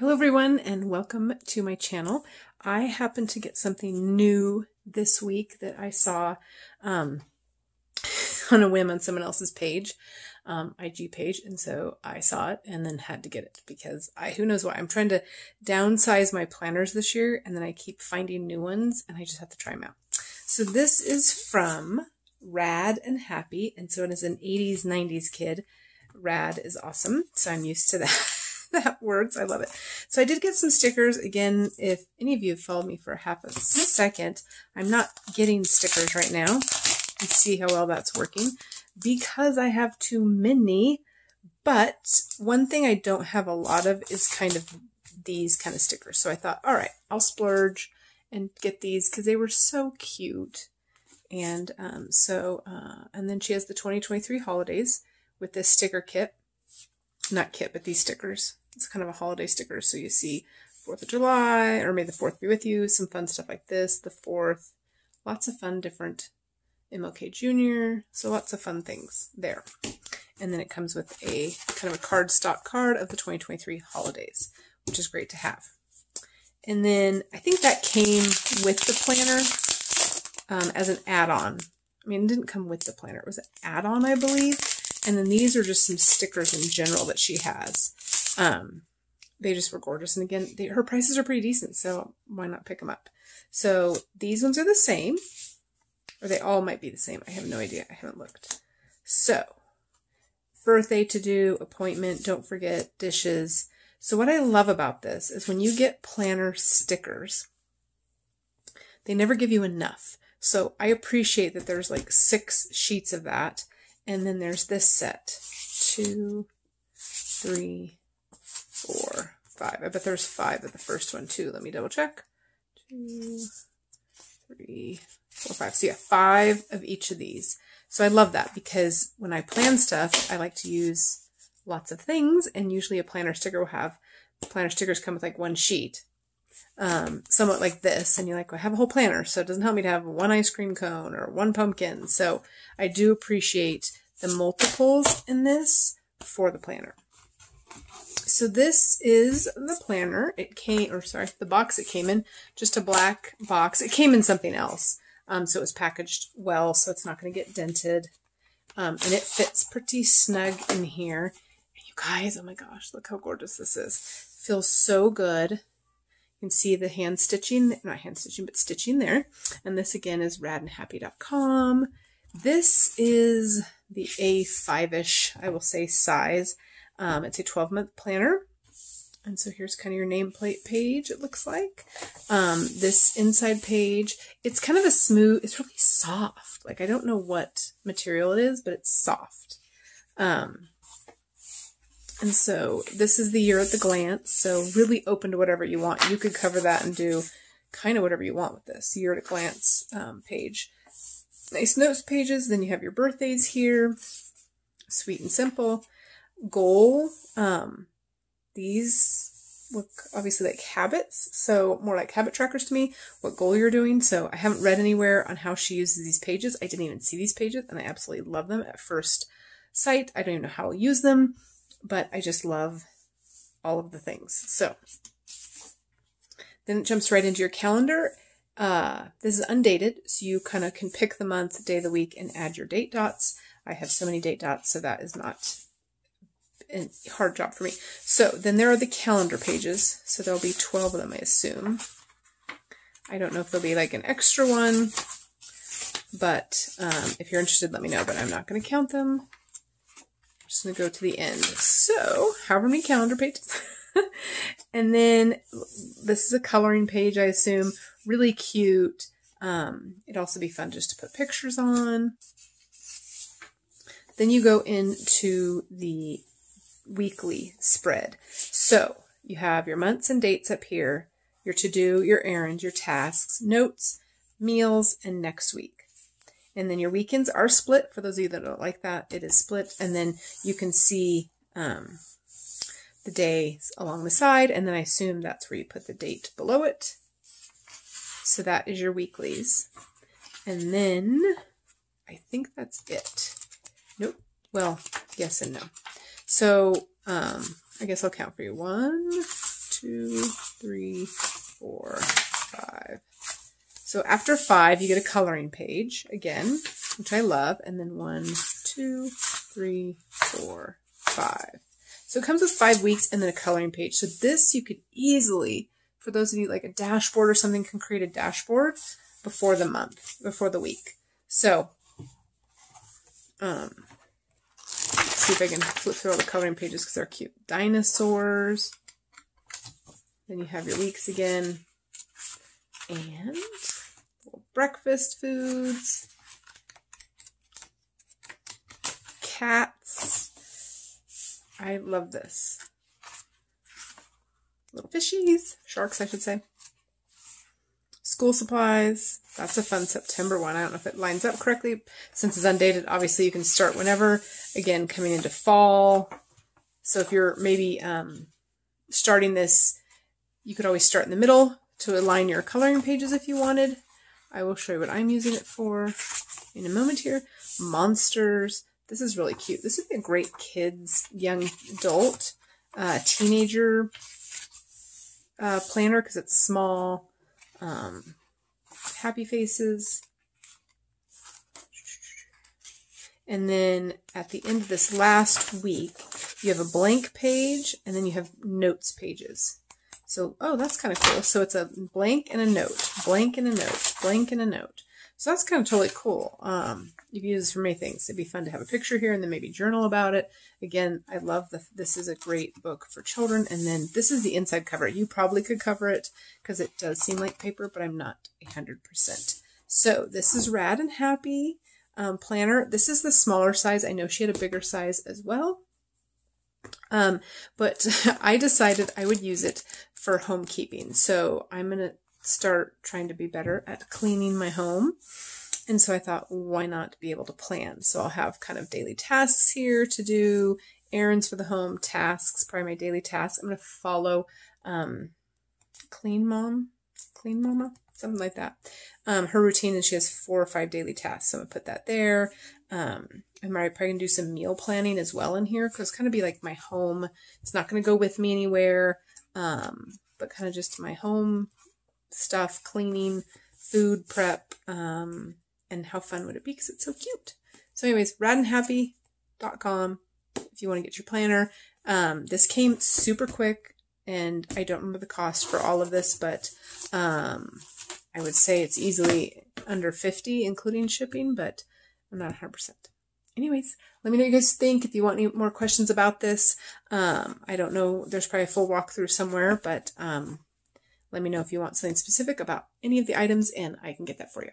Hello everyone and welcome to my channel. I happened to get something new this week that I saw um, on a whim on someone else's page, um, IG page, and so I saw it and then had to get it because I who knows why. I'm trying to downsize my planners this year and then I keep finding new ones and I just have to try them out. So this is from Rad and Happy and so it is an 80s 90s kid. Rad is awesome, so I'm used to that. that works. I love it. So I did get some stickers. Again, if any of you have followed me for half a second, I'm not getting stickers right now. See how well that's working because I have too many. But one thing I don't have a lot of is kind of these kind of stickers. So I thought, all right, I'll splurge and get these because they were so cute. And um, so, uh, and then she has the 2023 holidays with this sticker kit. Not kit, but these stickers. It's kind of a holiday sticker. So you see 4th of July, or may the 4th be with you, some fun stuff like this, the 4th, lots of fun different MLK Jr., so lots of fun things there. And then it comes with a kind of a card stock card of the 2023 holidays, which is great to have. And then I think that came with the planner um, as an add-on. I mean, it didn't come with the planner. It was an add-on, I believe. And then these are just some stickers in general that she has. Um, they just were gorgeous. And again, they, her prices are pretty decent, so why not pick them up? So these ones are the same, or they all might be the same. I have no idea. I haven't looked. So, birthday to do, appointment, don't forget, dishes. So what I love about this is when you get planner stickers, they never give you enough. So I appreciate that there's like six sheets of that. And then there's this set. Two, three, four, five. I bet there's five of the first one too. Let me double check. Two, three, four, five. So yeah, five of each of these. So I love that because when I plan stuff, I like to use lots of things and usually a planner sticker will have, planner stickers come with like one sheet. Um, somewhat like this, and you're like, well, I have a whole planner, so it doesn't help me to have one ice cream cone or one pumpkin. So I do appreciate the multiples in this for the planner. So this is the planner. It came, or sorry, the box it came in, just a black box. It came in something else. Um, so it was packaged well, so it's not going to get dented. Um, and it fits pretty snug in here. And you guys, oh my gosh, look how gorgeous this is. Feels so good. You can see the hand stitching, not hand stitching, but stitching there. And this again is radandhappy.com. This is the A5-ish, I will say, size. Um, it's a 12 month planner. And so here's kind of your nameplate page, it looks like. Um, this inside page, it's kind of a smooth, it's really soft. Like, I don't know what material it is, but it's soft. Um, and so this is the year at the glance. So really open to whatever you want. You could cover that and do kind of whatever you want with this year at a glance um, page. Nice notes pages. Then you have your birthdays here. Sweet and simple goal. Um, these look obviously like habits, so more like habit trackers to me, what goal you're doing. So I haven't read anywhere on how she uses these pages. I didn't even see these pages and I absolutely love them at first sight. I don't even know how I'll use them, but I just love all of the things. So then it jumps right into your calendar. Uh, this is undated, so you kind of can pick the month, day of the week, and add your date dots. I have so many date dots, so that is not a hard job for me. So then there are the calendar pages. So there'll be 12 of them, I assume. I don't know if there'll be like an extra one, but um, if you're interested, let me know, but I'm not going to count them. I'm just going to go to the end. So however many calendar pages. and then this is a coloring page, I assume. Really cute. Um, it'd also be fun just to put pictures on. Then you go into the weekly spread. So you have your months and dates up here, your to-do, your errands, your tasks, notes, meals, and next week. And then your weekends are split. For those of you that don't like that, it is split. And then you can see um, the days along the side. And then I assume that's where you put the date below it. So that is your weeklies. And then I think that's it. Nope. Well, yes and no. So um, I guess I'll count for you. One, two, three, four, five. So after five, you get a coloring page again, which I love. And then one, two, three, four, five. So it comes with five weeks and then a coloring page. So this you could easily, for those of you like a dashboard or something, can create a dashboard before the month, before the week. So, um, see if I can flip through all the coloring pages because they're cute. Dinosaurs. Then you have your weeks again. And breakfast foods, cats. I love this. Little fishies, sharks, I should say. School supplies. That's a fun September one. I don't know if it lines up correctly. Since it's undated, obviously you can start whenever. Again, coming into fall. So if you're maybe um, starting this, you could always start in the middle to align your coloring pages if you wanted. I will show you what I'm using it for in a moment here. Monsters. This is really cute. This would be a great kids, young adult, uh, teenager uh, planner because it's small. Um, happy faces. And then at the end of this last week, you have a blank page and then you have notes pages. So, oh, that's kind of cool. So it's a blank and a note, blank and a note, blank and a note. So that's kind of totally cool. Um, you can use this for many things. It'd be fun to have a picture here and then maybe journal about it. Again, I love that this is a great book for children. And then this is the inside cover. You probably could cover it because it does seem like paper, but I'm not 100%. So this is Rad and Happy um, Planner. This is the smaller size. I know she had a bigger size as well. Um, but I decided I would use it for homekeeping. So I'm going to start trying to be better at cleaning my home. And so I thought, why not be able to plan? So I'll have kind of daily tasks here to do, errands for the home, tasks, probably my daily tasks. I'm going to follow um, Clean Mom, Clean Mama, something like that. Um, her routine, and she has four or five daily tasks. So I'm going to put that there. Um, I'm probably going to do some meal planning as well in here because it's kind of be like my home. It's not going to go with me anywhere, um, but kind of just my home stuff, cleaning, food prep, um, and how fun would it be because it's so cute. So, anyways, radandhappy.com if you want to get your planner. Um, this came super quick, and I don't remember the cost for all of this, but um, I would say it's easily under 50 including shipping, but I'm not 100% anyways, let me know what you guys think. If you want any more questions about this, um, I don't know. There's probably a full walkthrough somewhere, but um, let me know if you want something specific about any of the items, and I can get that for you.